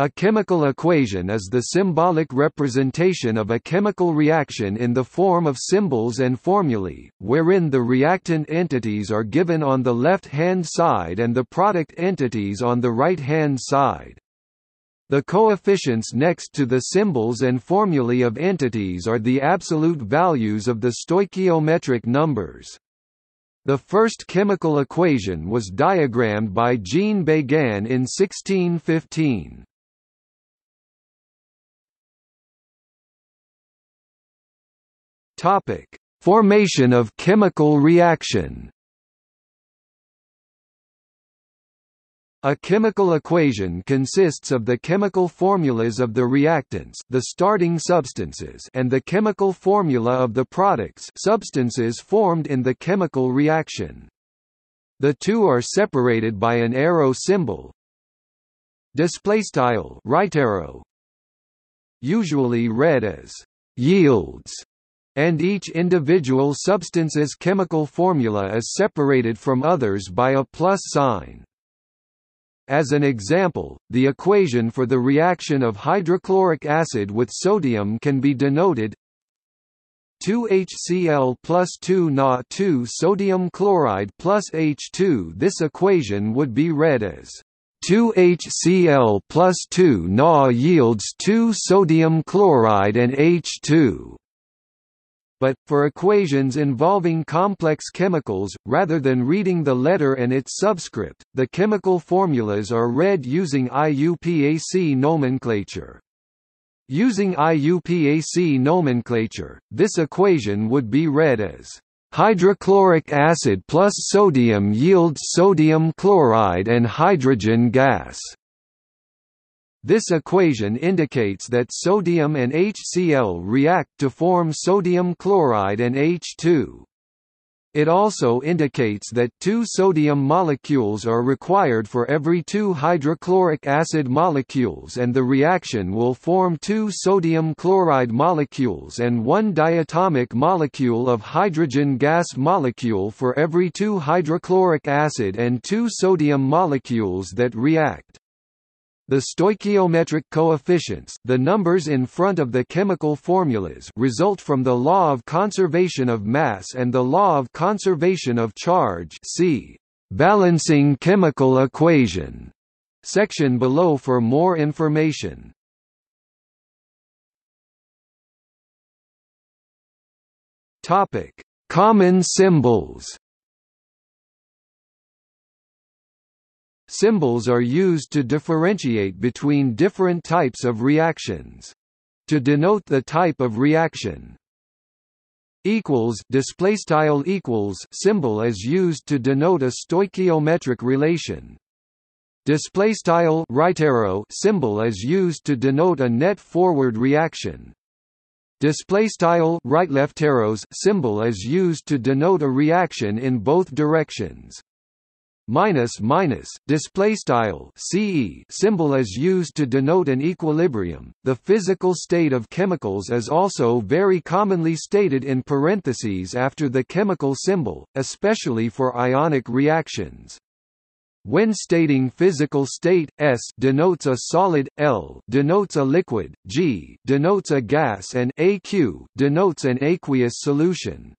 A chemical equation is the symbolic representation of a chemical reaction in the form of symbols and formulae, wherein the reactant entities are given on the left-hand side and the product entities on the right-hand side. The coefficients next to the symbols and formulae of entities are the absolute values of the stoichiometric numbers. The first chemical equation was diagrammed by Jean Beguin in 1615. Topic: Formation of chemical reaction. A chemical equation consists of the chemical formulas of the reactants the starting substances and the chemical formula of the products substances formed in the chemical reaction. The two are separated by an arrow symbol. Display style right arrow, usually read as yields and each individual substance's chemical formula is separated from others by a plus sign. As an example, the equation for the reaction of hydrochloric acid with sodium can be denoted 2HCl plus 2 Na 2 sodium chloride plus H2 This equation would be read as 2HCl plus 2 Na yields 2 sodium chloride and H2 but, for equations involving complex chemicals, rather than reading the letter and its subscript, the chemical formulas are read using IUPAC nomenclature. Using IUPAC nomenclature, this equation would be read as hydrochloric acid plus sodium yields sodium chloride and hydrogen gas. This equation indicates that sodium and HCl react to form sodium chloride and H2. It also indicates that two sodium molecules are required for every two hydrochloric acid molecules and the reaction will form two sodium chloride molecules and one diatomic molecule of hydrogen gas molecule for every two hydrochloric acid and two sodium molecules that react. The stoichiometric coefficients the numbers in front of the chemical formulas result from the law of conservation of mass and the law of conservation of charge see Balancing chemical equation section below for more information. Topic: Common symbols Symbols are used to differentiate between different types of reactions. To denote the type of reaction, equals display style equals symbol is used to denote a stoichiometric relation. Display style right arrow symbol is used to denote a net forward reaction. Display style right left arrows symbol is used to denote a reaction in both directions minus minus display style CE symbol is used to denote an equilibrium. The physical state of chemicals is also very commonly stated in parentheses after the chemical symbol, especially for ionic reactions. When stating physical state, S denotes a solid, L denotes a liquid, G denotes a gas and AQ denotes an aqueous solution.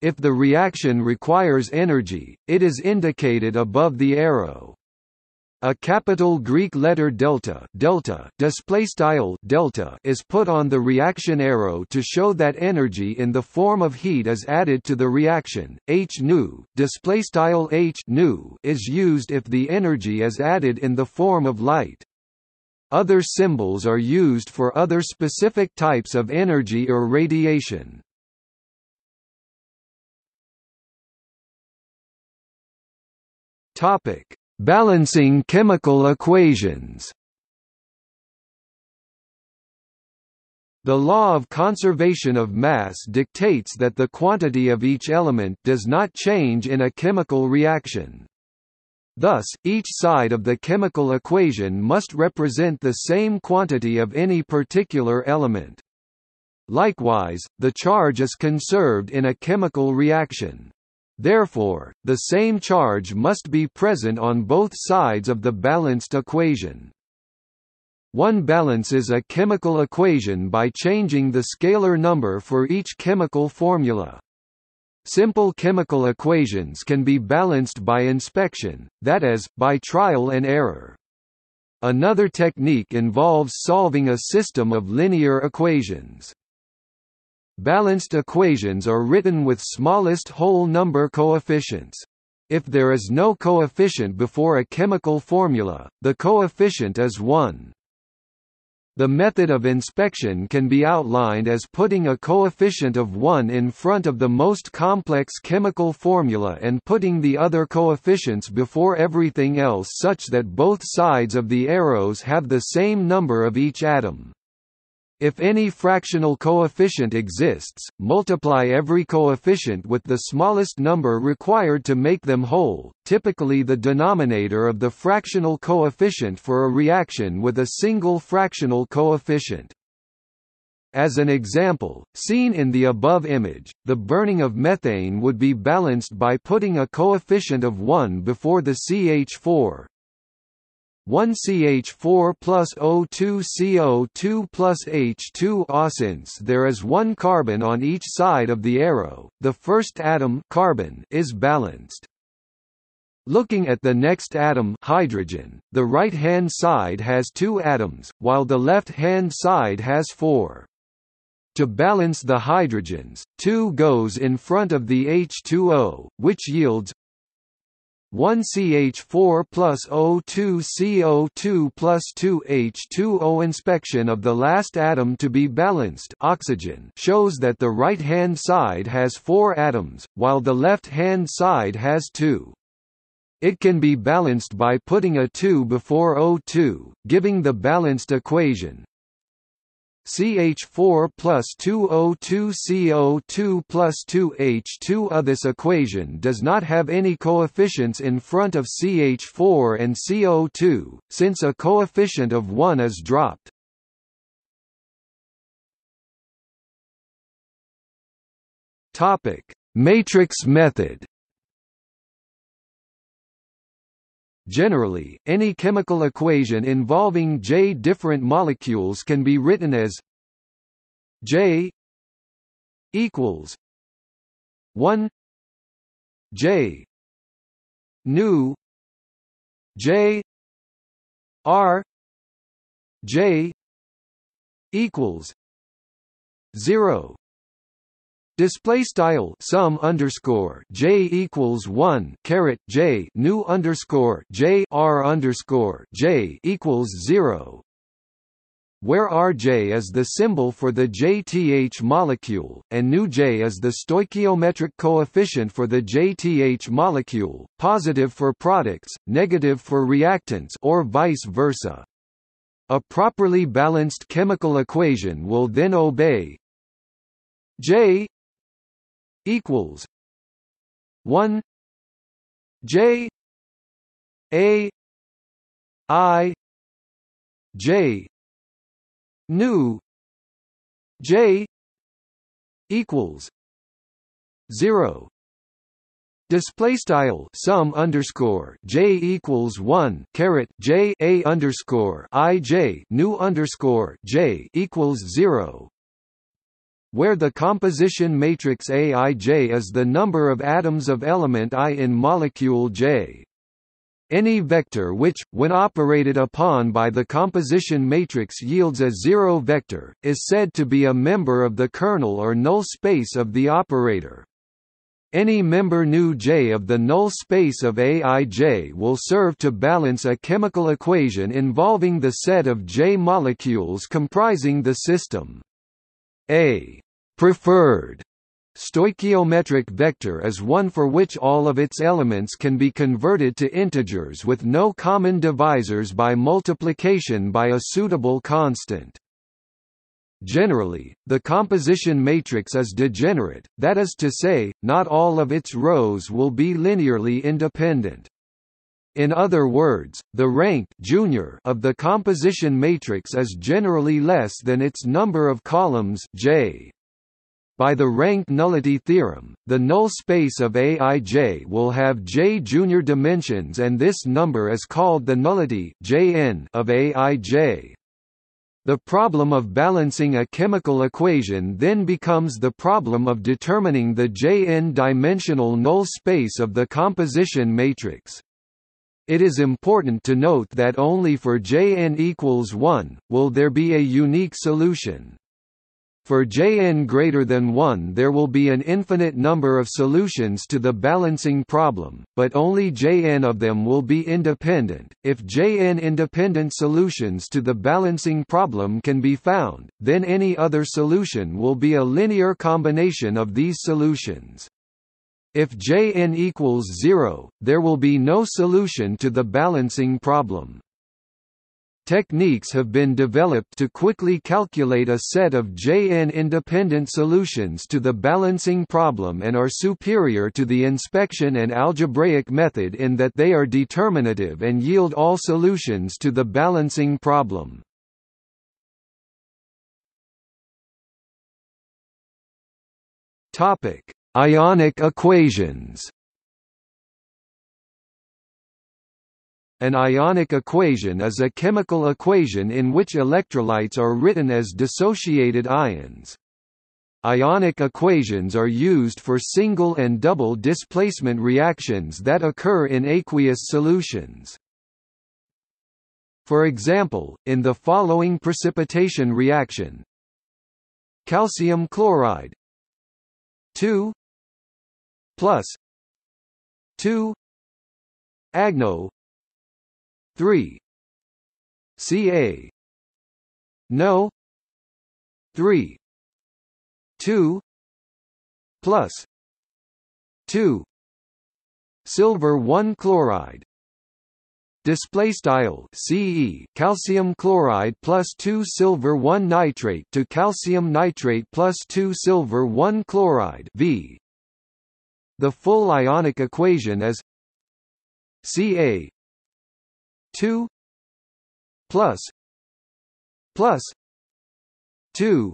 If the reaction requires energy, it is indicated above the arrow. A capital Greek letter delta, delta display style delta is put on the reaction arrow to show that energy in the form of heat is added to the reaction. H nu display style H nu is used if the energy is added in the form of light. Other symbols are used for other specific types of energy or radiation. Topic: Balancing chemical equations. The law of conservation of mass dictates that the quantity of each element does not change in a chemical reaction. Thus, each side of the chemical equation must represent the same quantity of any particular element. Likewise, the charge is conserved in a chemical reaction. Therefore, the same charge must be present on both sides of the balanced equation. One balances a chemical equation by changing the scalar number for each chemical formula. Simple chemical equations can be balanced by inspection, that is, by trial and error. Another technique involves solving a system of linear equations. Balanced equations are written with smallest whole number coefficients. If there is no coefficient before a chemical formula, the coefficient is 1. The method of inspection can be outlined as putting a coefficient of 1 in front of the most complex chemical formula and putting the other coefficients before everything else such that both sides of the arrows have the same number of each atom. If any fractional coefficient exists, multiply every coefficient with the smallest number required to make them whole, typically the denominator of the fractional coefficient for a reaction with a single fractional coefficient. As an example, seen in the above image, the burning of methane would be balanced by putting a coefficient of 1 before the CH4, 1CH4 plus O2 CO2 plus H2O since there is one carbon on each side of the arrow, the first atom carbon is balanced. Looking at the next atom hydrogen, the right-hand side has two atoms, while the left-hand side has four. To balance the hydrogens, 2 goes in front of the H2O, which yields 1CH4 plus O2 CO2 plus 2H2O inspection of the last atom to be balanced oxygen shows that the right-hand side has four atoms, while the left-hand side has two. It can be balanced by putting a 2 before O2, giving the balanced equation CH4 plus 2O2 CO2 plus 2H2 This equation does not have any coefficients in front of CH4 and CO2, since a coefficient of 1 is dropped. Matrix method Generally, any chemical equation involving J different molecules can be written as J equals 1 J nu J R J equals 0 Display style sum underscore j equals one caret j nu underscore j r underscore j equals zero, where Rj is the symbol for the JTH molecule, and nu J is the stoichiometric coefficient for the JTH molecule, positive for products, negative for reactants or vice versa. A properly balanced chemical equation will then obey J equals one J A I J nu J equals zero. Display style sum underscore j equals one caret j a underscore i j nu underscore j equals zero where the composition matrix Aij is the number of atoms of element I in molecule J. Any vector which, when operated upon by the composition matrix yields a zero vector, is said to be a member of the kernel or null space of the operator. Any member nu J of the null space of Aij will serve to balance a chemical equation involving the set of J molecules comprising the system. A preferred stoichiometric vector is one for which all of its elements can be converted to integers with no common divisors by multiplication by a suitable constant. Generally, the composition matrix is degenerate, that is to say, not all of its rows will be linearly independent. In other words, the rank junior of the composition matrix is generally less than its number of columns J. By the rank nullity theorem, the null space of Aij will have J junior dimensions and this number is called the nullity Jn of Aij. The problem of balancing a chemical equation then becomes the problem of determining the Jn-dimensional null space of the composition matrix. It is important to note that only for Jn equals 1, will there be a unique solution. For Jn greater than 1 there will be an infinite number of solutions to the balancing problem, but only Jn of them will be independent. If Jn independent solutions to the balancing problem can be found, then any other solution will be a linear combination of these solutions. If Jn equals 0, there will be no solution to the balancing problem. Techniques have been developed to quickly calculate a set of Jn-independent solutions to the balancing problem and are superior to the inspection and algebraic method in that they are determinative and yield all solutions to the balancing problem. Ionic equations An ionic equation is a chemical equation in which electrolytes are written as dissociated ions. Ionic equations are used for single and double displacement reactions that occur in aqueous solutions. For example, in the following precipitation reaction calcium chloride 2 plus 2 agno 3 Ca no 3 2 plus 2 silver 1 chloride. Display style Ce calcium chloride plus 2 silver 1 nitrate to calcium nitrate plus 2 silver 1 chloride V the full ionic equation is Ca 2 plus plus 2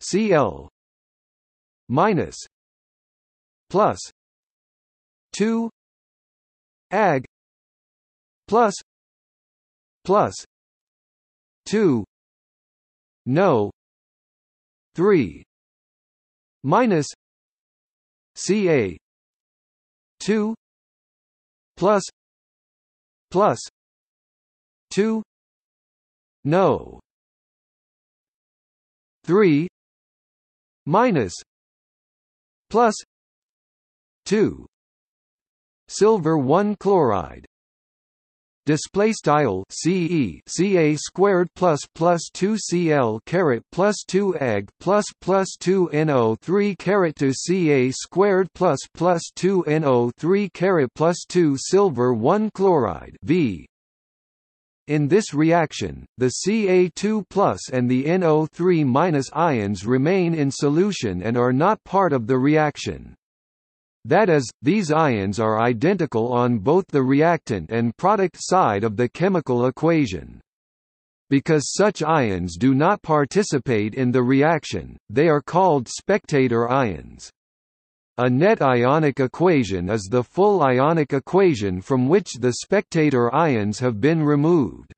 Cl minus plus 2 Ag plus plus 2 no 3 minus Ca 2 plus plus 2 no 3 minus plus 2 silver 1 chloride display style ce ca squared plus plus 2 cl caret plus 2 egg plus plus 2 no 3 caret to ca squared plus plus 2 no 3 caret plus 2 silver 1 chloride v in this reaction, the Ca2 and the NO3- ions remain in solution and are not part of the reaction. That is, these ions are identical on both the reactant and product side of the chemical equation. Because such ions do not participate in the reaction, they are called spectator ions. A net ionic equation is the full ionic equation from which the spectator ions have been removed.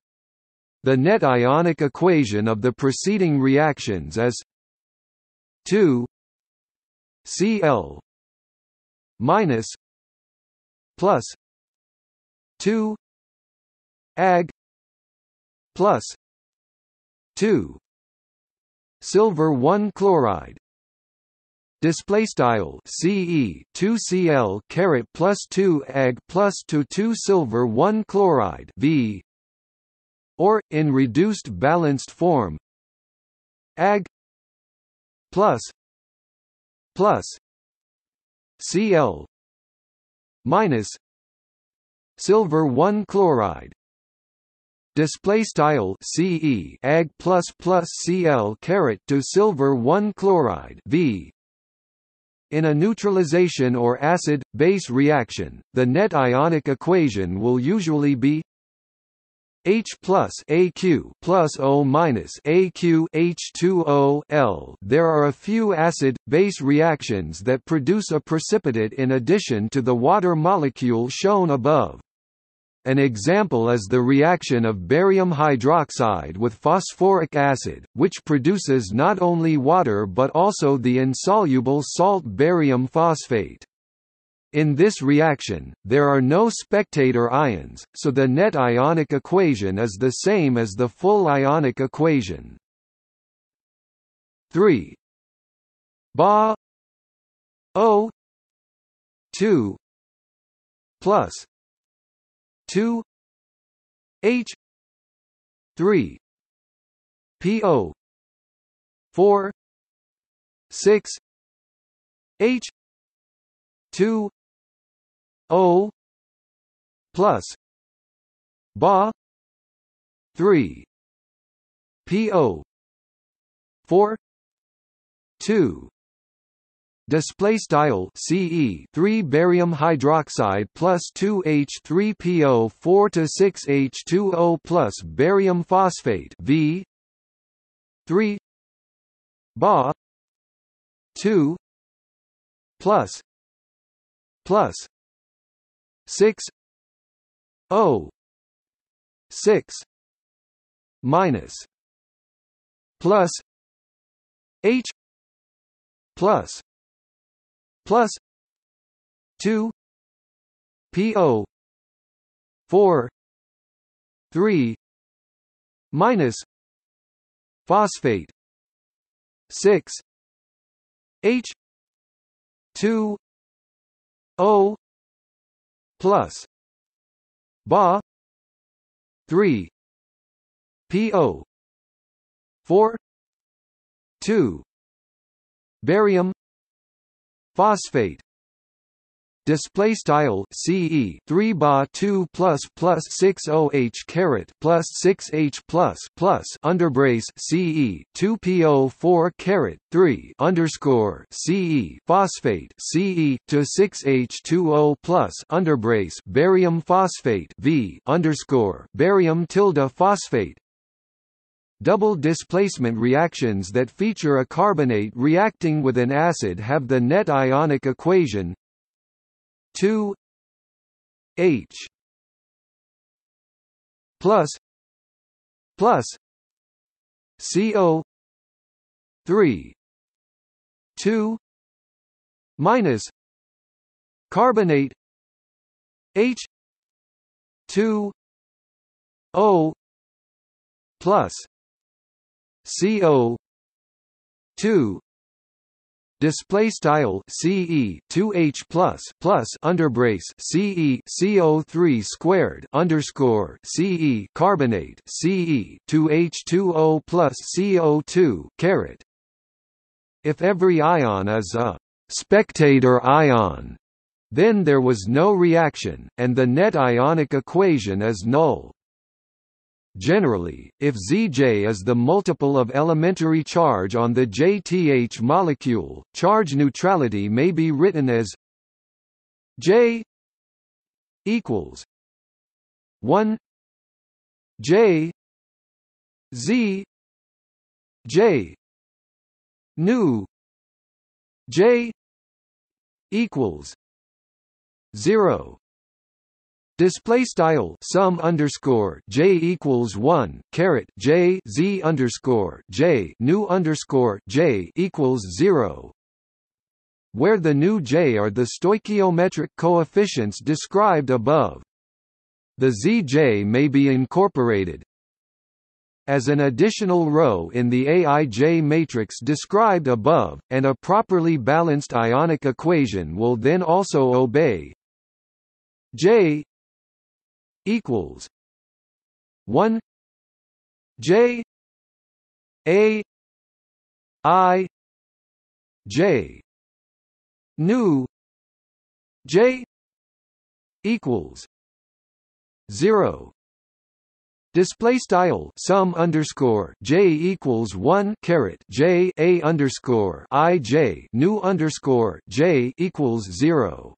The net ionic equation of the preceding reactions is 2 Cl minus plus 2 ag plus 2 silver 1 chloride. Display style ce 2 cl caret plus 2 ag plus 2 2 silver 1 chloride v or in reduced balanced form. Ag plus plus Cl minus silver 1 chloride. Display style Ce Ag plus plus Cl caret to silver 1 chloride V. In a neutralization or acid-base reaction, the net ionic equation will usually be H plus AQ plus O minus AQ H2O L. There are a few acid-base reactions that produce a precipitate in addition to the water molecule shown above. An example is the reaction of barium hydroxide with phosphoric acid, which produces not only water but also the insoluble salt barium phosphate. In this reaction, there are no spectator ions, so the net ionic equation is the same as the full ionic equation. 3 Ba. O. 2 plus. 2 H. 3 PO 4 6 H. 2 O plus Ba 3 PO 4 2 display style CE 3 barium hydroxide plus 2 H3PO 4 to 6 H2O plus barium phosphate V 3 Ba 2 plus plus 6 O 6 minus plus H plus plus 2 PO 4 3 minus phosphate 6 H 2 O plus Ba 3 PO 4 2 barium phosphate display style CE 3 ba 2 plus plus 6 OH caret plus 6 H plus plus underbrace CE 2 PO 4 caret 3 underscore CE phosphate CE to 6 H2O plus underbrace barium phosphate V underscore barium tilde phosphate. Double displacement reactions that feature a carbonate reacting with an acid have the net ionic equation 2 H plus plus CO 3 2 minus carbonate H 2 O plus CO two display style CE 2H plus plus underbrace CE CO3 squared underscore CE carbonate CE 2H2O plus CO2 caret if every ion is a spectator ion then there was no reaction and the net ionic equation is null Generally, if Zj is the multiple of elementary charge on the JTH molecule, charge neutrality may be written as J equals 1 J Z J nu J equals 0 Display style sum underscore j equals one caret j z underscore j nu underscore j equals zero, where the nu j are the stoichiometric coefficients described above. The zj may be incorporated as an additional row in the Aij matrix described above, and a properly balanced ionic equation will then also obey J equals one J A I J nu J equals zero. Display style sum underscore j equals one caret j a underscore i j nu underscore j equals zero